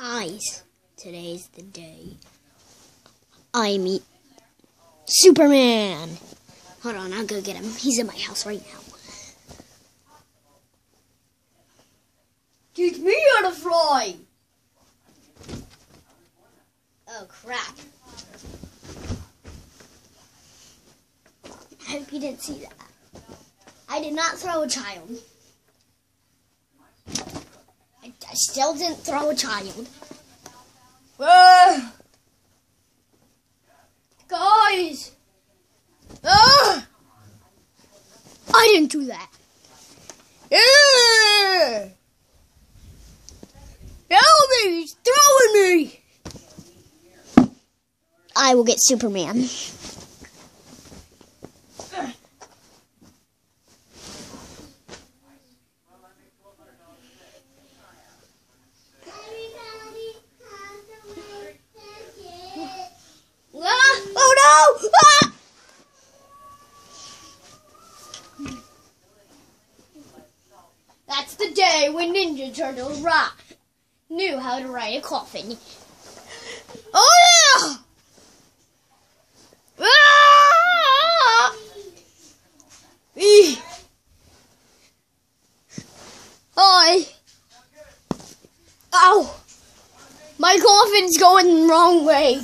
eyes. Today's the day I meet Superman. Hold on, I'll go get him. He's in my house right now. Teach me how to fly. Oh, crap. I hope you didn't see that. I did not throw a child. I, still didn't throw a child. Ah! Guys! Ah! I didn't do that. Yeah! Help me! He's throwing me! I will get Superman. Ah! Oh no! Ah! That's the day when Ninja Turtles rock knew how to ride a coffin. Oh yeah! Ah! Ow! My coffin's going the wrong way.